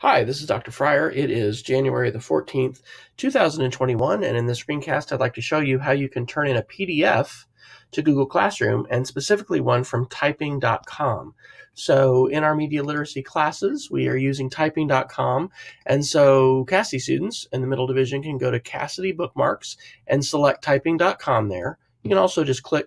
Hi, this is Dr. Fryer. It is January the 14th, 2021, and in this screencast, I'd like to show you how you can turn in a PDF to Google Classroom, and specifically one from typing.com. So in our media literacy classes, we are using typing.com, and so Casady students in the middle division can go to Casady Bookmarks and select typing.com there. You can also just click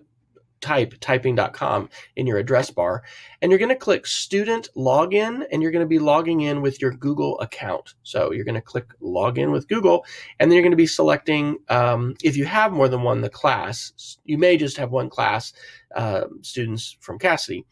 type typing.com in your address bar and you're going to click student login and you're going to be logging in with your google account. So you're going to click login with google and then you're going to be selecting um, if you have more than one the class. You may just have one class uh, students from casady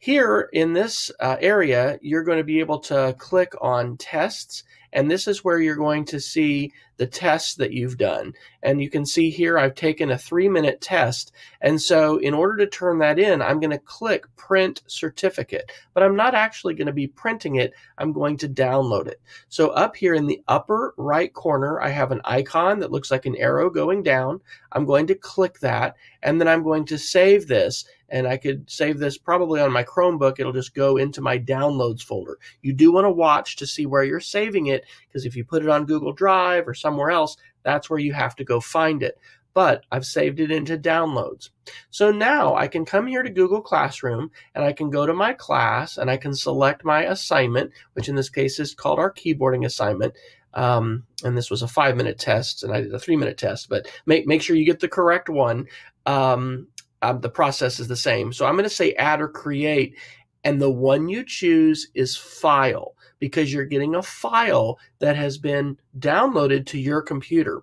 here in this uh, area you're going to be able to click on tests and this is where you're going to see the tests that you've done. And you can see here I've taken a three minute test. And so in order to turn that in, I'm going to click print certificate, but I'm not actually going to be printing it. I'm going to download it. So up here in the upper right corner, I have an icon that looks like an arrow going down. I'm going to click that and then I'm going to save this and I could save this probably on my Chromebook. It'll just go into my downloads folder. You do want to watch to see where you're saving it because if you put it on Google Drive or somewhere else, that's where you have to go find it. But I've saved it into downloads. So now I can come here to Google Classroom and I can go to my class and I can select my assignment, which in this case is called our keyboarding assignment. Um, and this was a five minute test and I did a three minute test, but make, make sure you get the correct one. Um, um, the process is the same. So I'm going to say add or create, and the one you choose is file because you're getting a file that has been downloaded to your computer.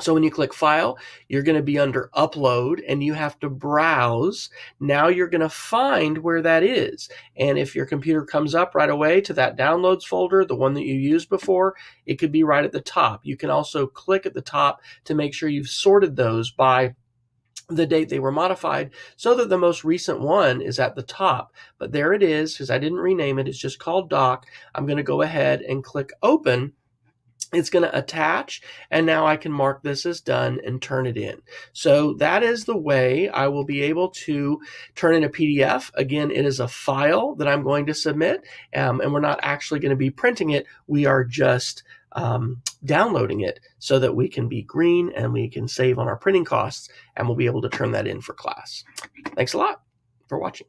So when you click file, you're going to be under upload and you have to browse. Now you're going to find where that is. And if your computer comes up right away to that downloads folder, the one that you used before, it could be right at the top. You can also click at the top to make sure you've sorted those by the date they were modified so that the most recent one is at the top. But there it is because I didn't rename it. It's just called doc. I'm going to go ahead and click open. It's going to attach and now I can mark this as done and turn it in. So that is the way I will be able to turn in a PDF. Again, it is a file that I'm going to submit um, and we're not actually going to be printing it. We are just um, downloading it so that we can be green and we can save on our printing costs and we'll be able to turn that in for class. Thanks a lot for watching.